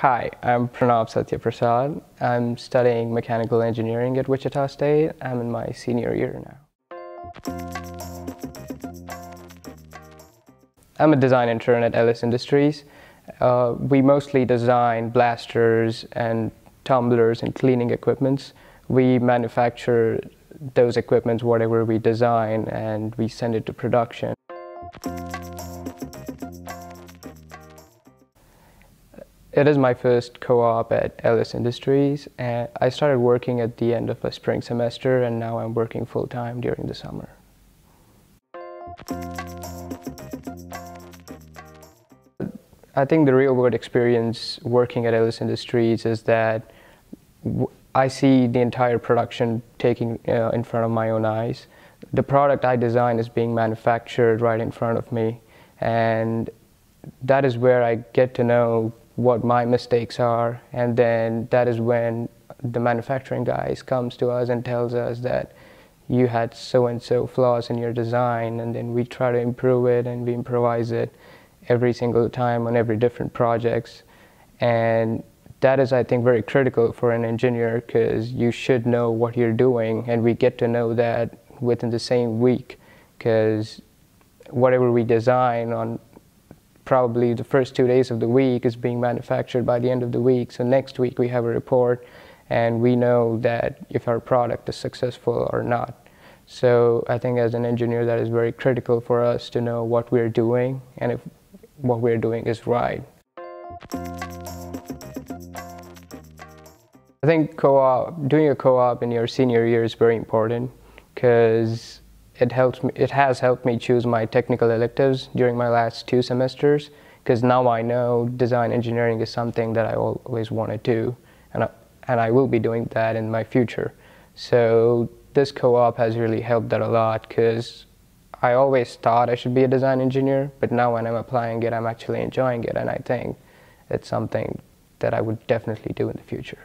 Hi, I'm Pranav Sathya Prasad. I'm studying mechanical engineering at Wichita State. I'm in my senior year now. I'm a design intern at L S Industries. Uh, we mostly design blasters and tumblers and cleaning equipments. We manufacture those equipments, whatever we design, and we send it to production. It is my first co-op at L S Industries and I started working at the end of a spring semester and now I'm working full-time during the summer. I think the real world experience working at L S Industries is that I see the entire production taking uh, in front of my own eyes. The product I design is being manufactured right in front of me and that is where I get to know what my mistakes are and then that is when the manufacturing guys comes to us and tells us that you had so and so flaws in your design and then we try to improve it and we improvise it every single time on every different projects. And that is i think very critical for an engineer because you should know what you're doing and we get to know that within the same week because whatever we design on probably the first two days of the week is being manufactured by the end of the week. So next week we have a report and we know that if our product is successful or not. So I think as an engineer that is very critical for us to know what we're doing and if what we're doing is right. I think co-op, doing a co-op in your senior year is very important because it helps me, it has helped me choose my technical electives during my last two semesters because now I know design engineering is something that I always want to do and I, and I will be doing that in my future. So this co-op has really helped that a lot because I always thought I should be a design engineer, but now when I'm applying it, I'm actually enjoying it and I think it's something that I would definitely do in the future.